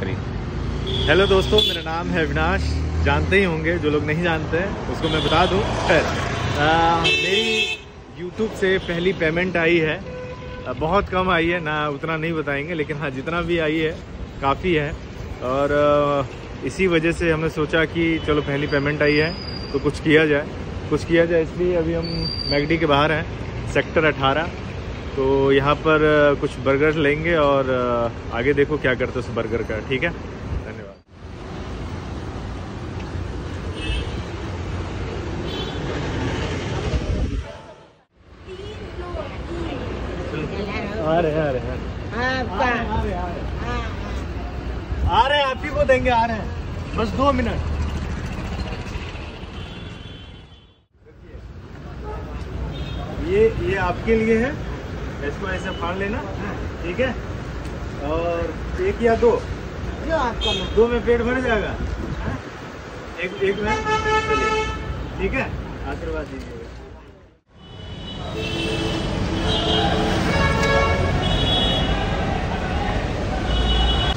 बेहतरीन हेलो दोस्तों, मेरा नाम है अविनाश। जानते ही होंगे, जो लोग नहीं जानते हैं उसको मैं बता दूँ। खैर मेरी यूट्यूब से पहली पेमेंट आई है। बहुत कम आई है, ना उतना नहीं बताएँगे, लेकिन हाँ जितना भी आई है, काफ़ी है। और इसी वजह से हमने सोचा कि चलो पहली पेमेंट आई है तो कुछ किया जाए। कुछ किया जाए, इसलिए अभी हम मैगडी के बाहर हैं, सेक्टर 18 तो यहाँ पर कुछ बर्गर लेंगे और आगे देखो क्या करते उस बर्गर का, ठीक है? धन्यवाद। आ रहे आ रहे आप ही को देंगे, आ रहे हैं। बस दो मिनट। ये ये आपके लिए है। इसको ऐसे फाड़ लेना ठीक है? और एक या दो? जो आपका दो में पेट भर जाएगा। एक एक में। ठीक है? आशीर्वाद दीजिएगा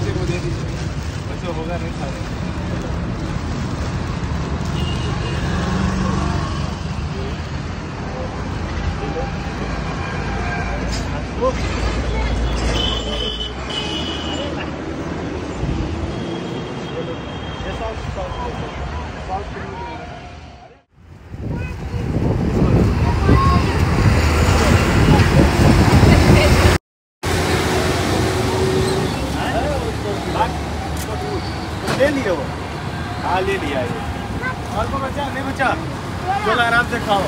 बच्चे दीजिए होगा नहीं खा रहे ले लिए वो हाँ ले लिया ये और को बच्चा नहीं बच्चा चलो आराम से खाओ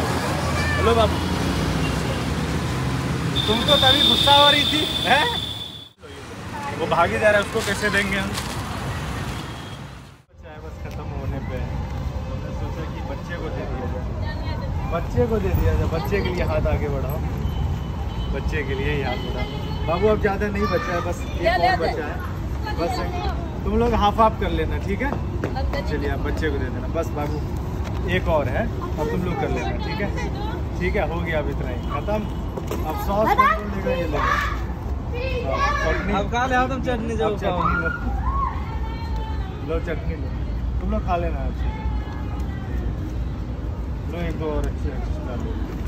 हेलो बाबू तुमको तभी गुस्सा हो रही थी है? वो भागी जा रहा है उसको कैसे देंगे हम? बच्चा है बस खत्म होने पे। हमने सोचा कि बच्चे को दे दिया जाए। बच्चे को दे दिया जाए। बच्चे के लिए हाथ आगे बढ़ाओ। बच्चे के लिए ही हाथ बढ़ाओ। बाबू अब ज़्यादा नहीं बचा है बस एक और बचा है। बस तुम लोग हाफ़ हाफ़ कर लेना ठीक है? चलिए आप बच्चे को दे देना। बस बाबू एक और है अब तुम लोग कर लेना ठीक है? ठीक है हो गया अब इतना ही। खत्म? अब सॉस ये लोग। चटनी अब खा ले तुम चटनी जाओ चटनी लो। लो चटनी लो। तुम लोग खा लेना अच्छे से लो एक दो और अच्छे एक्स्ट्रा लो।